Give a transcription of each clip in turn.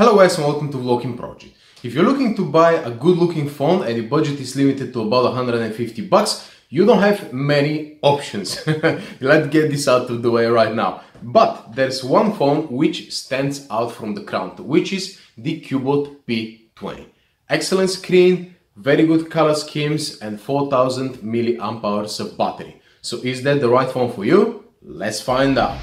Hello guys and welcome to VoloKin Project. If you're looking to buy a good looking phone and your budget is limited to about 150 bucks, you don't have many options. Let's get this out of the way right now. But there's one phone which stands out from the crowd, which is the Cubot P20. Excellent screen, very good color schemes and 4000 milliamp hours of battery. So is that the right phone for you? Let's find out.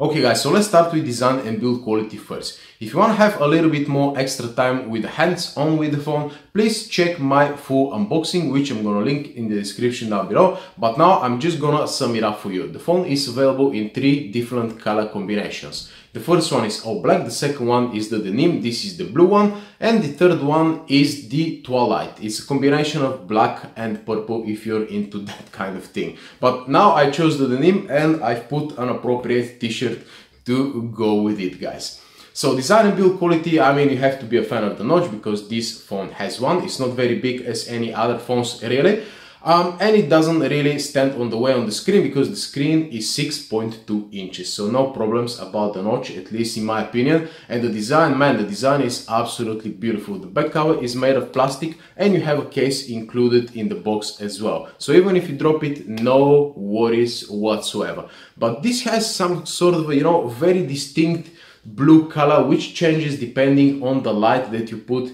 Okay guys, so let's start with design and build quality first. If you want to have a little bit more extra time with hands on with the phone, please check my full unboxing, which I'm gonna link in the description down below. But now I'm just gonna sum it up for you. The phone is available in three different color combinations. The first one is all black, the second one is the denim, this is the blue one, and the third one is the twilight. It's a combination of black and purple if you're into that kind of thing. But now I chose the denim and I've put an appropriate t-shirt to go with it, guys. So design and build quality, I mean, you have to be a fan of the notch because this phone has one. It's not very big as any other phones really. Um, and it doesn't really stand on the way on the screen because the screen is 6.2 inches. So no problems about the notch at least in my opinion. And the design man the design is absolutely beautiful. The back cover is made of plastic and you have a case included in the box as well. So even if you drop it no worries whatsoever. But this has some sort of you know very distinct blue color which changes depending on the light that you put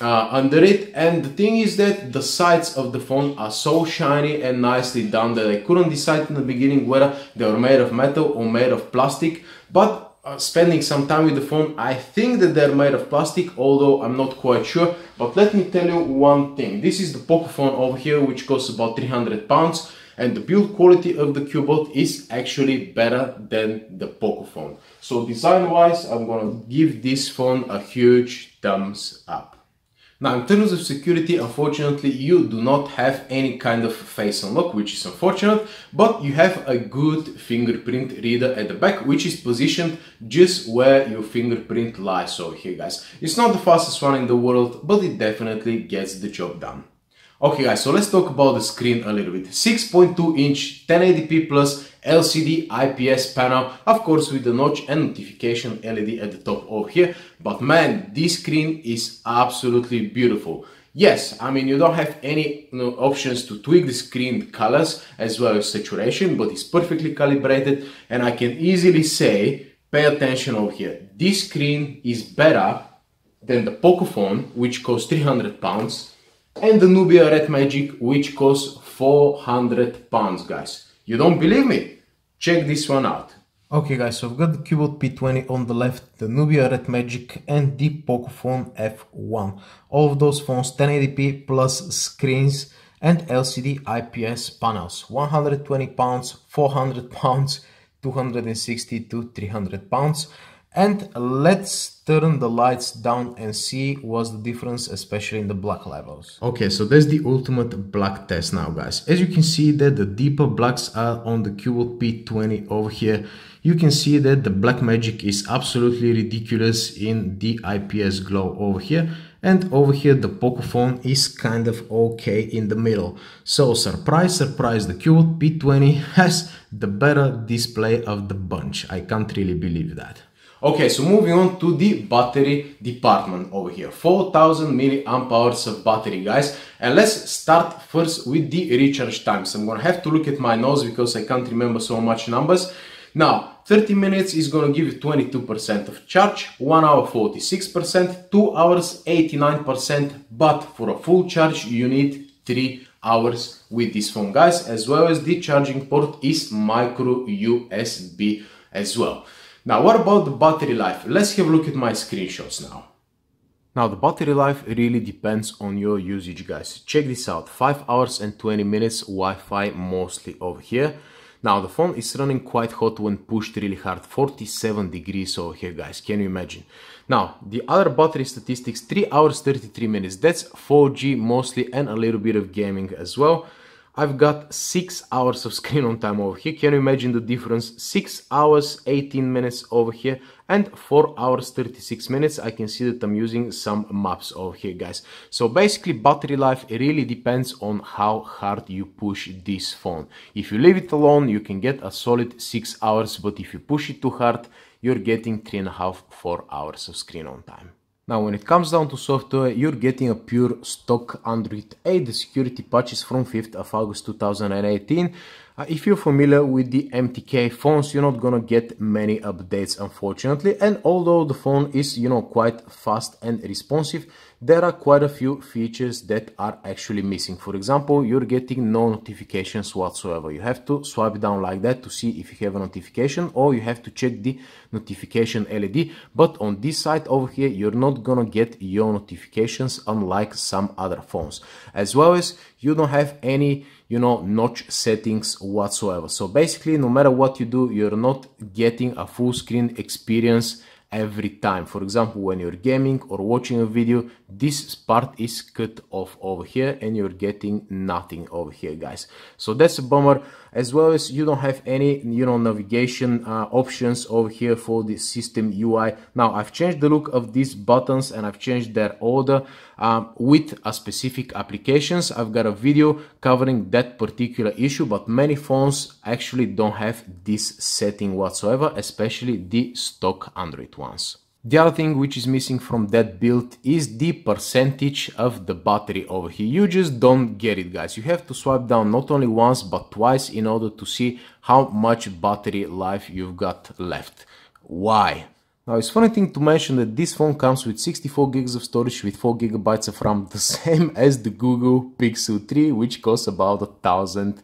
uh, under it. And the thing is that the sides of the phone are so shiny and nicely done that I couldn't decide in the beginning whether they were made of metal or made of plastic. But uh, spending some time with the phone I think that they're made of plastic although I'm not quite sure. But let me tell you one thing. This is the Pocophone over here which costs about 300 pounds. And the build quality of the Cubot is actually better than the Pocophone so design wise I'm gonna give this phone a huge thumbs up now, in terms of security, unfortunately, you do not have any kind of face unlock, which is unfortunate, but you have a good fingerprint reader at the back, which is positioned just where your fingerprint lies over here, guys. It's not the fastest one in the world, but it definitely gets the job done. Okay guys, so let's talk about the screen a little bit. 6.2 inch 1080p plus LCD IPS panel, of course with the notch and notification LED at the top over here. But man, this screen is absolutely beautiful. Yes, I mean you don't have any you know, options to tweak the screen colors as well as saturation, but it's perfectly calibrated and I can easily say, pay attention over here. This screen is better than the Pocophone, which costs 300 pounds and the Nubia Red Magic which costs 400 pounds guys. You don't believe me? Check this one out. Okay guys, so I've got the Cubot P20 on the left, the Nubia Red Magic and the Pocophone F1. All of those phones 1080p plus screens and LCD IPS panels. 120 pounds, 400 pounds, 260 to 300 pounds. And let's turn the lights down and see what's the difference, especially in the black levels. Okay, so that's the ultimate black test now, guys. As you can see that the deeper blacks are on the Cubot P20 over here, you can see that the black magic is absolutely ridiculous in the IPS glow over here. And over here the Pocophone is kind of okay in the middle. So surprise, surprise, the Cubot P20 has the better display of the bunch. I can't really believe that. Okay, so moving on to the battery department over here. 4000 milliamp hours of battery, guys. And let's start first with the recharge times. I'm gonna have to look at my nose because I can't remember so much numbers. Now, 30 minutes is gonna give you 22% of charge, 1 hour 46%, 2 hours 89%, but for a full charge you need 3 hours with this phone guys, as well as the charging port is micro USB as well. Now, what about the battery life? Let's have a look at my screenshots now. Now, the battery life really depends on your usage, guys. Check this out, 5 hours and 20 minutes Wi-Fi mostly over here. Now, the phone is running quite hot when pushed really hard, 47 degrees over here, guys. Can you imagine? Now, the other battery statistics, 3 hours 33 minutes. That's 4G mostly and a little bit of gaming as well. I've got 6 hours of screen on time over here. Can you imagine the difference? 6 hours 18 minutes over here and 4 hours 36 minutes. I can see that I'm using some maps over here guys. So basically battery life really depends on how hard you push this phone. If you leave it alone you can get a solid 6 hours but if you push it too hard you're getting 3.5 4 hours of screen on time. Now when it comes down to software, you're getting a pure stock Android 8. The security patch is from 5th of August 2018. Uh, if you're familiar with the MTK phones, you're not gonna get many updates unfortunately. And although the phone is, you know, quite fast and responsive, there are quite a few features that are actually missing. For example, you're getting no notifications whatsoever. You have to swipe down like that to see if you have a notification or you have to check the notification LED. But on this side over here, you're not gonna get your notifications unlike some other phones. As well as you don't have any you know notch settings whatsoever so basically no matter what you do you're not getting a full screen experience every time. For example, when you're gaming or watching a video, this part is cut off over here and you're getting nothing over here, guys. So that's a bummer, as well as you don't have any, you know, navigation uh, options over here for the system UI. Now, I've changed the look of these buttons and I've changed their order um, with a specific applications. I've got a video covering that particular issue, but many phones actually don't have this setting whatsoever, especially the stock Android ones. The other thing which is missing from that build is the percentage of the battery over here. You just don't get it guys. You have to swipe down not only once but twice in order to see how much battery life you've got left. Why? Now it's funny thing to mention that this phone comes with 64 gigs of storage with 4 gigabytes of RAM, the same as the Google Pixel 3 which costs about a thousand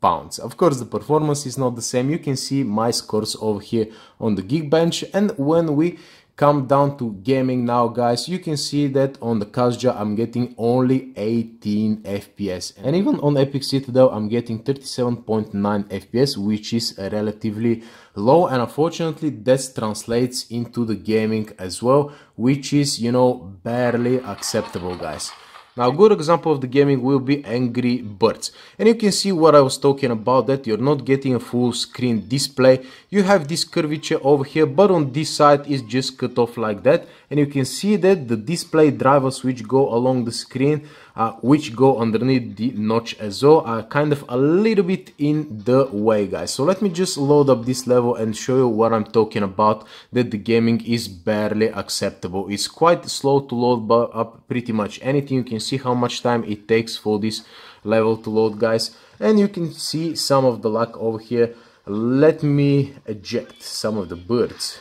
pounds. Of course the performance is not the same, you can see my scores over here on the Geekbench and when we come down to gaming now guys. You can see that on the Kazja I'm getting only 18 FPS and even on Epic Citadel I'm getting 37.9 FPS which is relatively low. And unfortunately that translates into the gaming as well which is you know barely acceptable guys now, a good example of the gaming will be Angry Birds. And you can see what I was talking about, that you're not getting a full screen display. You have this curvature over here, but on this side is just cut off like that. And you can see that the display drivers which go along the screen uh, which go underneath the notch as well are kind of a little bit in the way guys. So let me just load up this level and show you what I'm talking about that the gaming is barely acceptable. It's quite slow to load up pretty much anything. You can see how much time it takes for this level to load guys. And you can see some of the luck over here. Let me eject some of the birds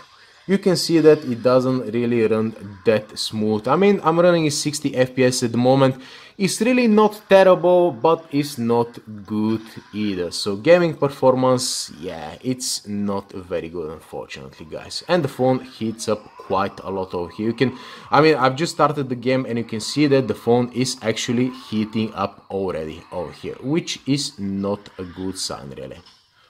you can see that it doesn't really run that smooth. I mean, I'm running 60 FPS at the moment. It's really not terrible, but it's not good either. So gaming performance, yeah, it's not very good, unfortunately, guys. And the phone heats up quite a lot over here. You can, I mean, I've just started the game and you can see that the phone is actually heating up already over here, which is not a good sign, really.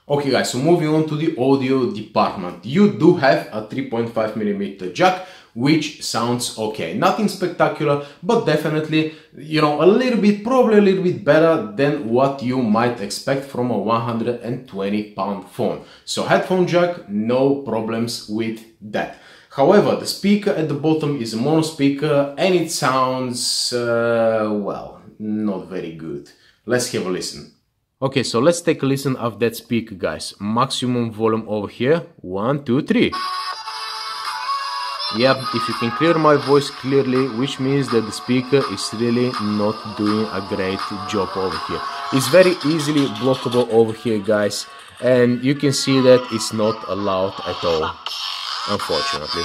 Okay guys, so moving on to the audio department. You do have a 3.5mm jack, which sounds okay. Nothing spectacular, but definitely, you know, a little bit, probably a little bit better than what you might expect from a 120 pound phone. So headphone jack, no problems with that. However, the speaker at the bottom is a mono speaker and it sounds, uh, well, not very good. Let's have a listen. Okay, so let's take a listen of that speaker, guys. Maximum volume over here. One, two, three. Yep, if you can clear my voice clearly, which means that the speaker is really not doing a great job over here. It's very easily blockable over here, guys. And you can see that it's not allowed at all, unfortunately.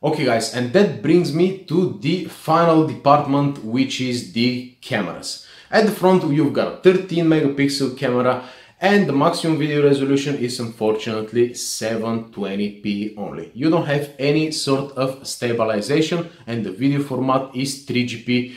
Okay guys, and that brings me to the final department, which is the cameras. At the front you've got a 13 megapixel camera and the maximum video resolution is unfortunately 720p only. You don't have any sort of stabilization and the video format is 3GP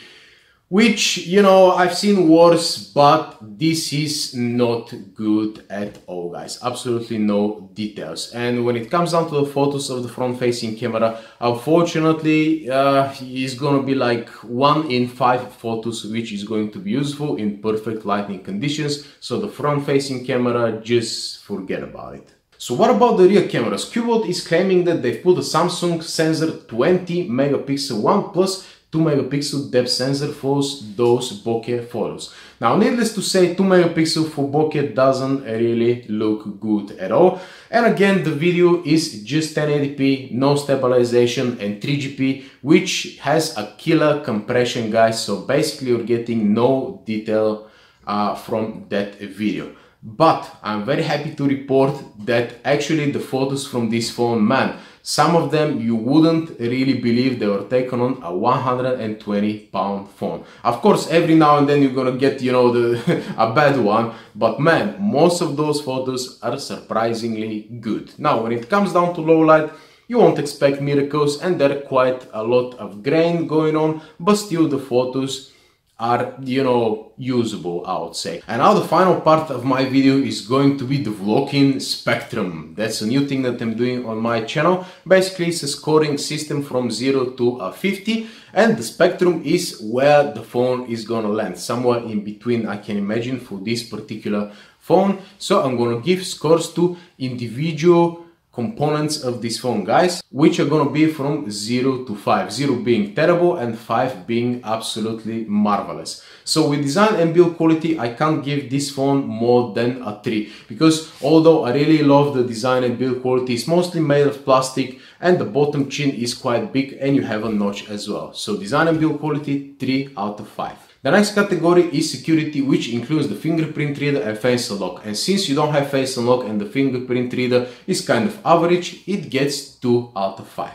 which you know I've seen worse but this is not good at all guys. Absolutely no details. And when it comes down to the photos of the front facing camera unfortunately uh, it's gonna be like one in five photos which is going to be useful in perfect lighting conditions. So the front facing camera just forget about it. So what about the rear cameras? Cubot is claiming that they've put a Samsung sensor 20 megapixel one plus 2 megapixel depth sensor for those bokeh photos. Now needless to say 2 megapixel for bokeh doesn't really look good at all and again the video is just 1080p, no stabilization and 3GP which has a killer compression guys so basically you're getting no detail uh, from that video. But I'm very happy to report that actually the photos from this phone, man, some of them you wouldn't really believe they were taken on a 120 pound phone. Of course, every now and then you're gonna get, you know, the a bad one, but man, most of those photos are surprisingly good. Now, when it comes down to low light, you won't expect miracles and there are quite a lot of grain going on, but still the photos are, you know, usable, I would say. And now the final part of my video is going to be the VoloKin Spectrum. That's a new thing that I'm doing on my channel. Basically, it's a scoring system from 0 to uh, 50 and the Spectrum is where the phone is gonna land, somewhere in between, I can imagine, for this particular phone. So I'm gonna give scores to individual components of this phone guys which are gonna be from 0 to 5 0 being terrible and 5 being absolutely marvelous. So with design and build quality I can't give this phone more than a 3 because although I really love the design and build quality it's mostly made of plastic and the bottom chin is quite big and you have a notch as well. So design and build quality 3 out of 5 the next category is security, which includes the fingerprint reader and face unlock. And since you don't have face unlock and the fingerprint reader is kind of average, it gets 2 out of 5.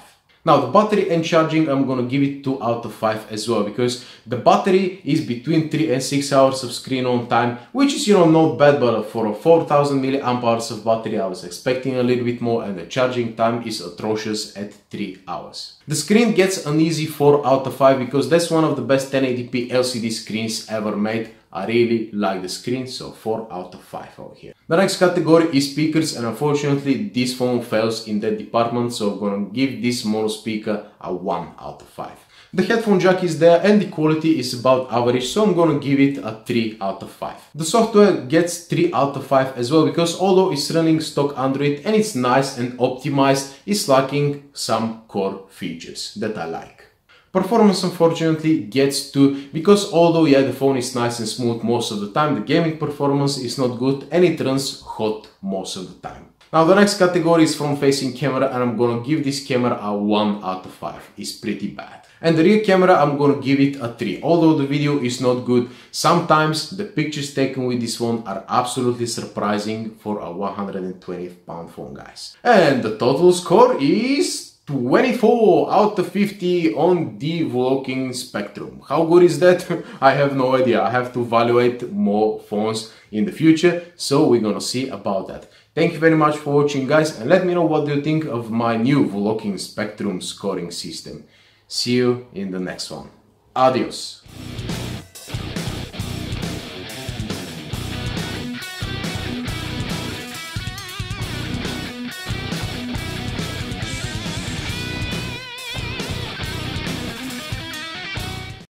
Now the battery and charging I'm gonna give it 2 out of 5 as well because the battery is between 3 and 6 hours of screen on time which is you know not bad but for a 4000 milliamp hours of battery I was expecting a little bit more and the charging time is atrocious at 3 hours. The screen gets an easy 4 out of 5 because that's one of the best 1080p LCD screens ever made I really like the screen, so 4 out of 5 over here. The next category is speakers and unfortunately this phone fails in that department, so I'm gonna give this mono speaker a 1 out of 5. The headphone jack is there and the quality is about average, so I'm gonna give it a 3 out of 5. The software gets 3 out of 5 as well, because although it's running stock Android and it's nice and optimized, it's lacking some core features that I like. Performance unfortunately gets to, because although yeah the phone is nice and smooth most of the time, the gaming performance is not good and it runs hot most of the time. Now the next category is front facing camera and I'm gonna give this camera a 1 out of 5. It's pretty bad. And the rear camera I'm gonna give it a 3. Although the video is not good, sometimes the pictures taken with this phone are absolutely surprising for a 120 pound phone guys. And the total score is 24 out of 50 on the VoloKin spectrum. How good is that? I have no idea. I have to evaluate more phones in the future, so we're gonna see about that. Thank you very much for watching guys and let me know what do you think of my new VoloKin spectrum scoring system. See you in the next one. Adios.